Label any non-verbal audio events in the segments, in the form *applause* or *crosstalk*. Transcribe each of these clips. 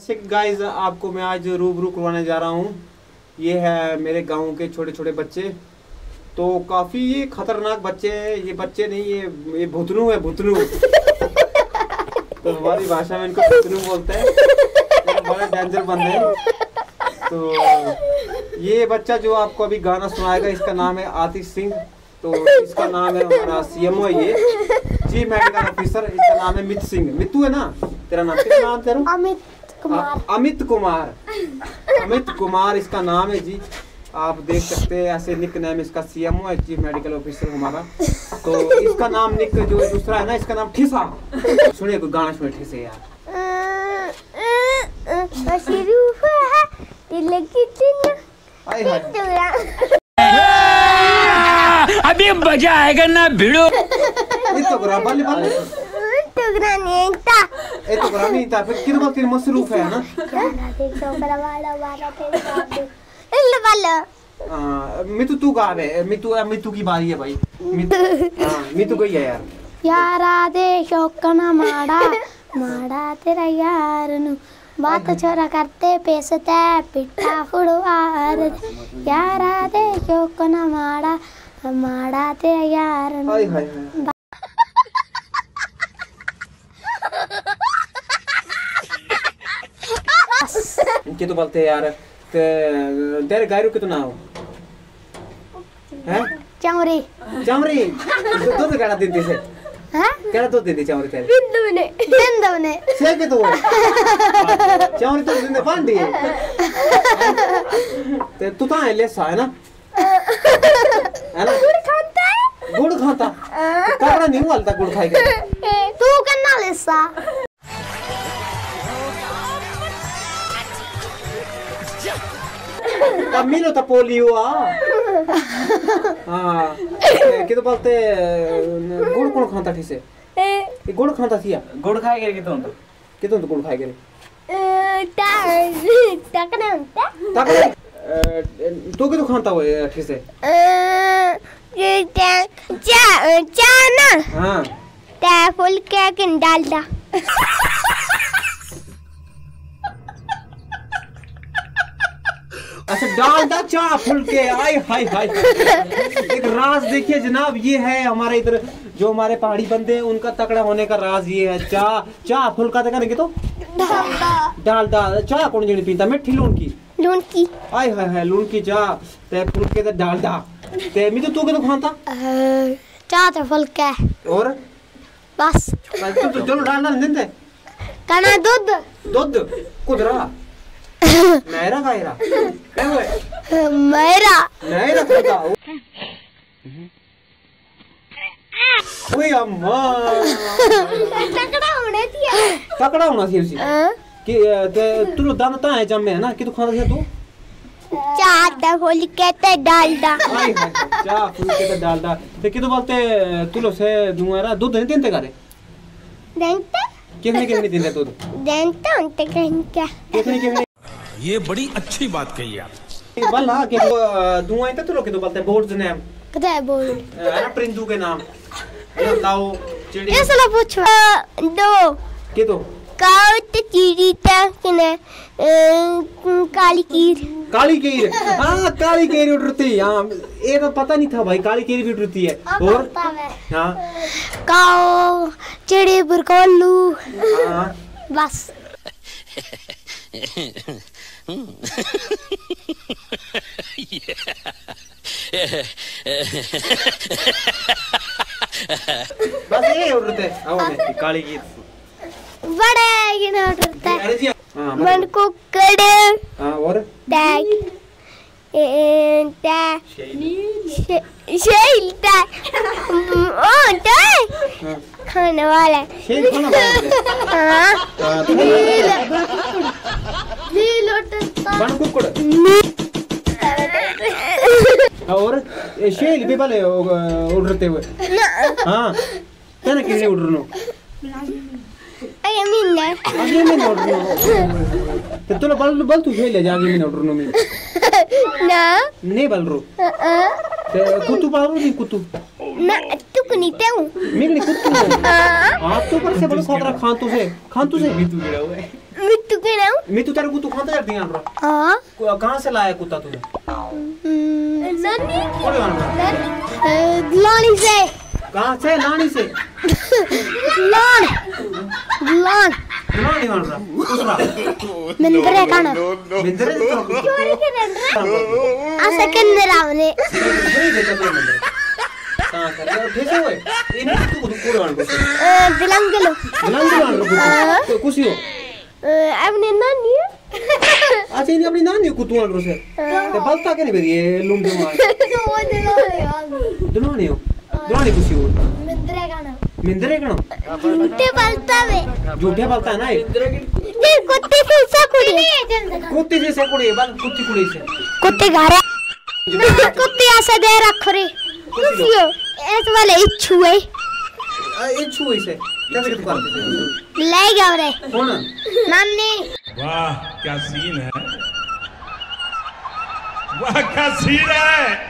Guys आपको मैं आज रूबरू करवाने जा रहा हूँ। ये है मेरे गाँव के छोटे छोटे बच्चे। तो काफ़ी ये खतरनाक बच्चे हैं। ये बच्चे नहीं, ये ये भुतनू है, भुतनू। तो हमारी भाषा में इनको भुतनू बोलते हैं। ये बड़ा डेंजर बंदे हैं। तो ये बच्चा जो आपको अभी गाना सुनाएगा, इसका नाम है आतिश सिंह। तो इसका नाम है हमारा सीएमओ है ये। चीफ मेडिकल ऑफिसर इसका नाम है मित सिंह। मितू है ना? तेरा नाम कितना नाम, तेरा? अमित। कुमार। अमित कुमार। अमित कुमार इसका नाम है जी। आप देख सकते हैं ऐसे निक नेम इसका सीएमओ है चीफ मेडिकल ऑफिसर हमारा। तो इसका नाम निक जो दूसरा है ना इसका नाम ठिसा। सुनिए कोई गाना सुनिए ठिसे यार। है अभी मज़ा आएगा ना भिड़ो। ये तो गरा बल्ले बल्ले टुकड़ा नहीं था ये तो गरा नहीं था फिर कितना तेरी मसरूफ है ना गाना देख तो बड़ा बड़ा बड़ा तेरे साथ इल्ल वाला आ, मितू तू गा रहे मितू मितू की बारी है भाई मितू हाँ मितू गई है यार ಯಾರಾ ದೇಶಕ್ಕನ ಮಾಡ ಮಾಡಾತಿರ ಯಾರನು ಬಾತ ಚೋರ ಕರ್ತೆ ಪೇಸತೆ ಪಿಟ್ಟ ಹುಡುವಾರ ಯಾರ ದೇಶಕ್ಕನ ಮಾಡ ಮಾಡಾತಿರ ಯಾರನು इनके तो बोलते यार ते तेरे गायरू के तो ना हो? हैं? चमरी। चामरी? तो तो कहना दीदी से। हैं? कहना तो दीदी चमरी तेरे। बिंदु ने। बिंदु ने। से के तो चमरी तो दीदी ने पान दिए ते तू तो ता ले सा है ना? है ना? गुड़ खाता है? गुड़ खाता। कपड़ा नहीं वालता गुड़ खाएगा तू कन्ना ले सा। Camilo टपोलियो आ हाँ के तो बोलते गुड़ कौन खाता थी से ए गुड़ खाता थी गुड़ खाए करे के तो के तो गुड़ खाए करे टा टकना टकना तो के तो खाता हो ठीक से चा चा ना हाँ टा फुल के डालता अच्छा डालडा चाह फुलके आय हाय हाय। एक राज देखिए जनाब ये है हमारे इधर जो हमारे पहाड़ी बंदे हैं उनका तकड़ा होने का राज ये है। चाह चाह फुलका देखा नहीं तो? डालडा। चाह कौन जनी पीता? मिठी लून की। लून की। आय हाय हाय लून की चाह ते फुलके ते डालडा। ते मी तो तू के तो खाता चाह तो फुल के। और? बस। तू तो चलो डालडा नहीं देते कना दूध। दूध? कुदरा। नहरा हुए मेरा। नहरा खाता *laughs* *laughs* ओए अम्मा। टकड़ा होने दिया तकड़ा होना थी उसी। कि ते तू लो दाना ता है जम्मे है ना? कि तू खाता था तू? तो फुल के ते हाय हाय चाह फूल के तो डालडा ते कि तू बोलते तू लो से दुआरा दूध नहीं देते करे देंते? कितने कितने देते दूध? देंते उनते कहीं क्या। कितने कितने ये बड़ी अच्छी बात कही आप। वाला के दुआ तो लो के तो बोलते बोर्ड्स नेम कदे बोल है ना परिंदू के नाम। है ना ताऊ चिड़ी। ये सला पूछ। दो। के तो काउट चीरी तकने काली कीर काली केर हाँ काली केरी उड़ती हाँ। ये तो पता नहीं था भाई काली केरी भी उड़ती है। और? हाँ। काओ चिड़ी बुरकोलू। हाँ। बस। बस ये उड़ते आओ ने काली केर बड़े ये ना उठता है अरे जी हाँ मन मतलब- को कड़े हाँ और टैग टैग शेली शेल टैग ओ टैग हाँ खाने वाला शेल खाना बोलते हाँ हाँ तो कुकुड़ और शेल भी भले उड़ते हुए। हाँ क्या ना किसी उड़ रहा अरे मिन्ने आगे में उड़ रहा तो तुला बल बल तू शेल है जागे में उड़ रहा मैं। ना। नहीं बल रो ते कुत्तू पाल रो नहीं कुत्तू? ना तू कुनी तेऊ। मेरे कुत्तू हाँ। आप तो पर से बड़ा खतरा खान तू से। खान तू से तू गिरा हुआ है। मिट्टू के नाम? मितू तेरे कुत्तू खाते जाती हैं हमरा हाँ कहाँ से लाया कुत्ता तूने? नानी कौन लाना लानी से। कहाँ से? नानी से? लान लान नानी मान रहा दूसरा। मिंद्रे खाना मिंदरे तो असे किंदर आवने कहाँ कर रहा भेजे हुए इन तू को पूरे मान को दिलंगलो दिलांग रहा तो कुछ हो। अपने नानी अच्छा इन्हें अपनी नानी को तू मान रहा ते बलता के नहीं बेरी ये लुंडे मार। *laughs* दुलानी हो। दुलानी कुछ हो? मिंद्रे खाना मिंदरे कणो झूठे बोलता वे। झूठे बोलता है ना ये? ये कुत्ते से सा कुड़ी कुत्ते से से कुड़ी बल कुत्ती कुड़ी से। कुत्ते घर *laughs* कुत्ते ऐसे दे रखो रे कुछ कुसियो ऐसे वाले इच्छू है। ये छुई से कैसे तू ले गया रे कौन नानी। वाह क्या सीन है? वाह क्या सीन है?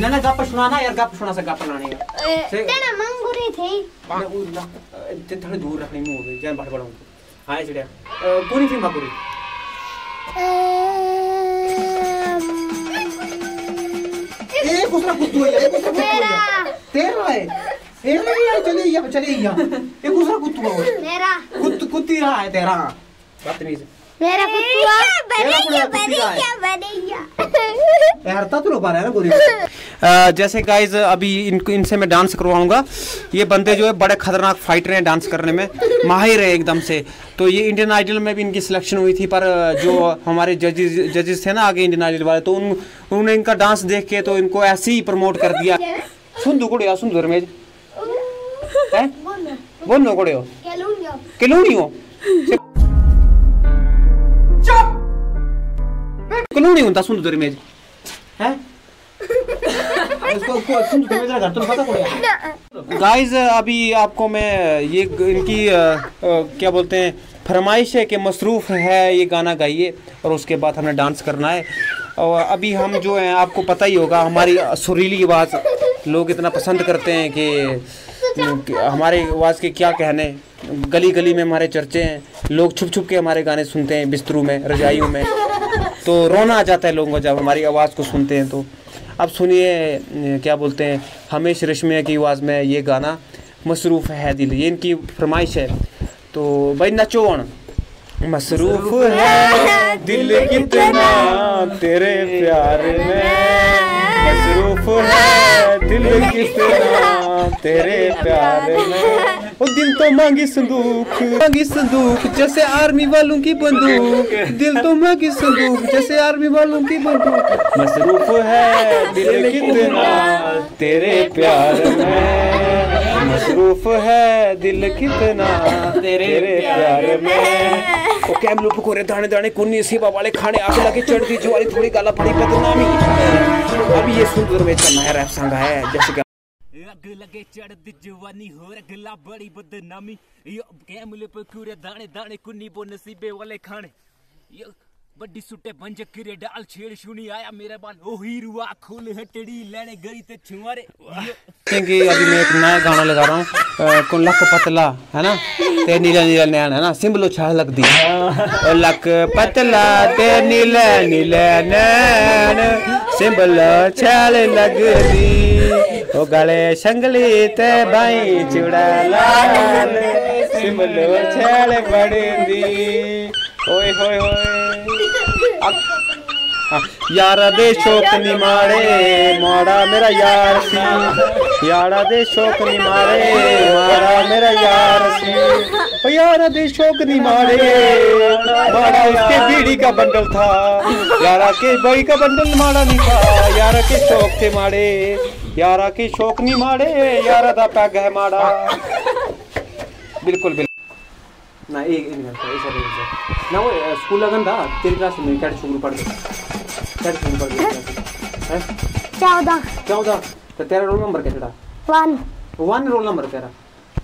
ना ना गप सुनाना यार गप सुना से गप सुनाने से- तेरा मंगूरी थी। ते थोड़ी दूर रखनी मुँह में जान बाहर बढ़ाऊं हाय चिड़िया कौन थी माकुरी ए दूसरा कुत्तू है ये दूसरा कुत्तू है मेरा तेरा है? यार है है है यार ता तो है जैसे गाइज़ अभी इनसे मैं डांस करवाऊँगा ये बंदे जो है बड़े खतरनाक फाइटर हैं डांस करने में माहिर है एकदम से तो ये इंडियन आइडल में भी इनकी सिलेक्शन हुई थी पर जो हमारे जजेस जजेस थे ना आगे इंडियन आइडल वाले तो उन उन्होंने इनका डांस देख के तो इनको ऐसे ही प्रमोट कर दिया सुन दो कुड़िया सुन दो रमेश हैं। किलूनी हो। किलूनी होता सुन हैं? तो तो पता पड़ेगा गाइस अभी आपको मैं ये इनकी अ, अ, क्या बोलते हैं फरमाइश है कि मसरूफ़ है ये गाना गाइए और उसके बाद हमें डांस करना है। और अभी हम जो हैं आपको पता ही होगा हमारी सुरीली आवाज़ लोग इतना पसंद करते हैं कि हमारे आवाज़ के क्या कहने? गली गली में हमारे चर्चे हैं। लोग छुप छुप के हमारे गाने सुनते हैं बिस्तरों में रजाइयों में। *laughs* तो रोना आ जाता है लोगों को जब हमारी आवाज़ को सुनते हैं तो। अब सुनिए क्या बोलते हैं? हमेश रेशमिया की आवाज़ में ये गाना मसरूफ़ है दिल। ये इनकी फरमाइश है। तो भाई नचो अण मसरूफ है दिल कितना तेरे प्यार में। मसरूफ है दिल *laughs* कितना तेरे प्यार में। ओ दिल तो मांगी संदूक मांगी संदूक जैसे आर्मी वालों की बंदूक। दिल तो मांगी संदूक जैसे आर्मी वालों की बंदूक। मसरूफ है दिल कितना तेरे प्यार में। मसरूफ है दिल कितना तेरे प्यार में। ओ लुप पकोरे दाने दाने कुन्नी सेवा वाले खाने आग लगे चढ़ती ज्वारी थोड़ी गाला पड़ी बदनामी अभी ये सुंदर में चलना है रैप सॉन्ग है जैसे कि अग लगे चढ़दी जवानी हो गला बड़ी बदनामी यो कैम लुप कुरे दाने दाने कुन्नी बो नसीबे वाले खाने बड्डी सुट्टे पंज किरे डाल छेड़ शुनी आया। मेरे बाल ओ हीरुआ खोल हटड़ी लेने गई ते छुआरे। यो कि अभी मैं एक नया गाना लगा रहा हूँ कौन लक पतला, है ना? ते नीला नीला नैन, है ना? सिंबलो छाल लग दी। ओ लक पतला, ते नीला नीला नैन, सिंबलो लग दी। ओ गले संगली ते बाई चूड़ा लाल, सिंबलो छाल बड़ी दी। ओए होए होए। यारा दे शौक नी मारे माड़ा मेरा यार सी यारा दे शौक नी मारे माड़ा मेरा यार सी ओ यारा दे शौक नी मारे माड़ा उसके बीड़ी का बंडल था। यारा के बड़ी का बंडल माड़ा नहीं था। यारा के शौक थे माड़े, यारा के शौक नहीं माड़े, यारा दा पैग है माड़ा। बिल्कुल बिल्कुल। ना एक एक मिनट ऐसा नहीं ऐसा ना वो अ, स्कूल लगन था तेरी क्लास में कैट शुरू पढ़ गया। कैट शुरू पढ़ गया हैं? चौदह। चौदह। तो तेरा रोल नंबर क्या चढ़ा वन। वन रोल नंबर तेरा।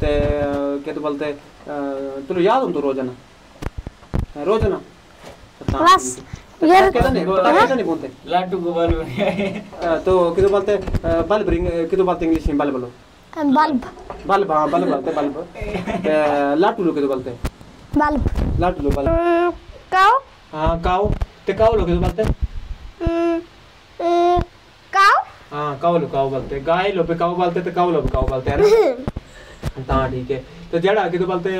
ते क्या तो बोलते तुलो याद हो तो रोज़ाना। रोज़ाना। क्लास यार कहता नहीं कहता नहीं बोलते। लाटू को बालू अ, तो कितो बोलते अ, बल्ब रिंग कितो बोलते इंग्लिश में बल्ब बोलो। बल्ब। बल्ब हाँ बल्ब बोलते बल्ब ते लाटू लो कितो बोलते। बाल लाट लो बाल काओ हाँ काव ते काव लोग तो बोलते काओ हाँ काव लो काव बोलते गाय लो पे काव बोलते ते काव लो पे काव बोलते है ना हाँ ठीक है तो जड़ा की तो बोलते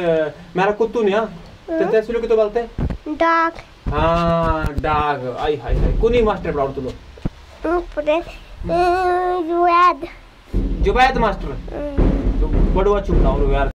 मेरा कुत्तू हाँ ते तहसील की तो बोलते डाक हाँ डाग आई हाय हाय कुनी मास्टर पढ़ाओ तू लो पुरे जुआद जुबैद मास्टर तो बड़ुआ चुप रहो यार